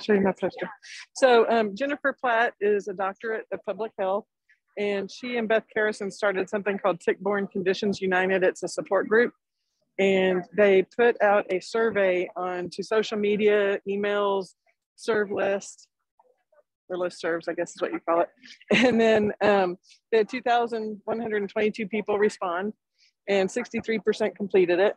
show you my poster. So um, Jennifer Platt is a doctorate of public health, and she and Beth Carrison started something called Tick-Borne Conditions United. It's a support group, and they put out a survey onto social media, emails, serve list, or list serves, I guess is what you call it. And then um, had 2,122 people respond, and 63% completed it.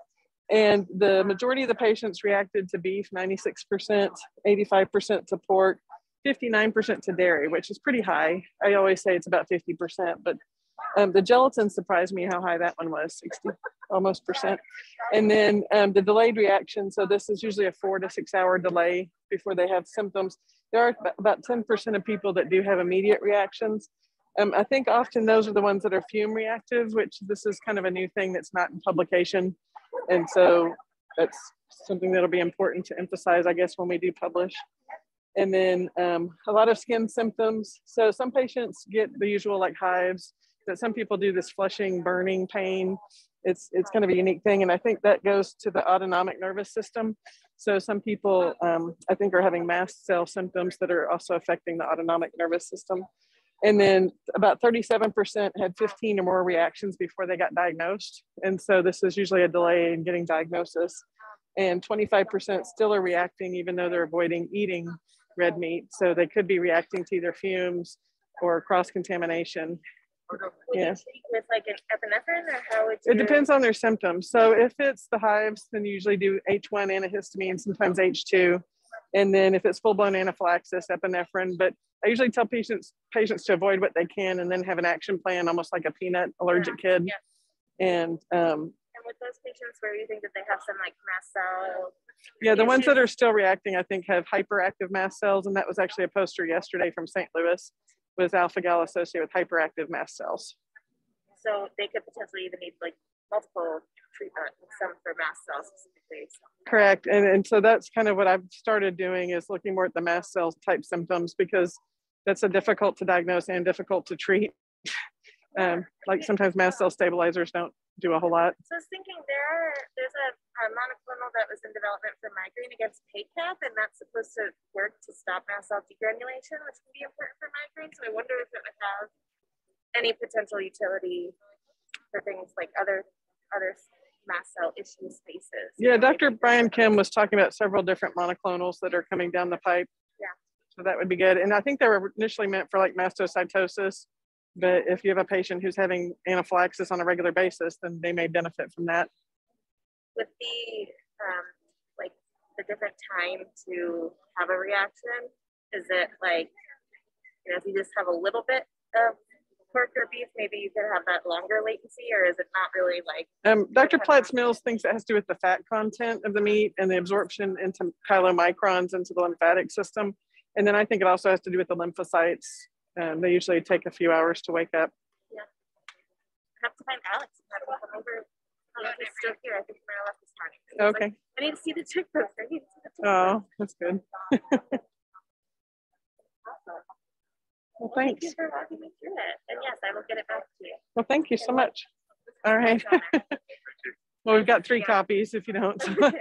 And the majority of the patients reacted to beef, 96%, 85% to pork, 59% to dairy, which is pretty high. I always say it's about 50%, but um, the gelatin surprised me how high that one was, 60 almost percent. And then um, the delayed reaction. So this is usually a four to six hour delay before they have symptoms. There are about 10% of people that do have immediate reactions. Um, I think often those are the ones that are fume reactive, which this is kind of a new thing that's not in publication. And so that's something that'll be important to emphasize, I guess, when we do publish. And then um, a lot of skin symptoms. So some patients get the usual like hives, but some people do this flushing, burning pain. It's, it's kind of a unique thing. And I think that goes to the autonomic nervous system. So some people, um, I think, are having mast cell symptoms that are also affecting the autonomic nervous system. And then about 37% had 15 or more reactions before they got diagnosed. And so this is usually a delay in getting diagnosis. And 25% still are reacting even though they're avoiding eating red meat. So they could be reacting to either fumes or cross contamination. Yeah. With like an epinephrine or how you... It depends on their symptoms. So if it's the hives, then you usually do H1 antihistamine, sometimes H2. And then if it's full blown anaphylaxis, epinephrine. But I usually tell patients patients to avoid what they can and then have an action plan, almost like a peanut allergic yeah. kid. Yeah. And um, and with those patients where you think that they have some like mast cell. Yeah, the issues. ones that are still reacting, I think, have hyperactive mast cells, and that was actually a poster yesterday from St. Louis. Was alpha gal associated with hyperactive mast cells? So they could potentially even need like multiple treatment, some for mast cells specifically. Correct. And, and so that's kind of what I've started doing is looking more at the mast cell type symptoms because that's a difficult to diagnose and difficult to treat. Um, like sometimes mast cell stabilizers don't do a whole lot. So I was thinking there are there's a, a monoclonal that was in development for migraine against PACAP, and that's supposed to work to stop mast cell degranulation, which can be important for migraine. So I wonder if it would have any potential utility for things like other other mast cell issue spaces. Yeah, Dr. Brian Kim was talking about several different monoclonals that are coming down the pipe. Yeah. So that would be good. And I think they were initially meant for like mastocytosis, but if you have a patient who's having anaphylaxis on a regular basis, then they may benefit from that. With the um, like the different time to have a reaction, is it like you know if you just have a little bit of pork or beef, maybe you could have that longer latency, or is it not really like? Um, Dr. Platts Mills thinks it has to do with the fat content of the meat and the absorption into chylomicrons into the lymphatic system. And then I think it also has to do with the lymphocytes. Um, they usually take a few hours to wake up. Yeah. I have to find Alex and have him come over. Oh, he's still here. I think he might have left this morning. Okay. Like, I need to see the tick poster. Oh, that's good. Well, thanks. Thank you for walking me through it. And yes, I will get it back to you. Well, thank you so much. All right. well, we've got three copies if you don't.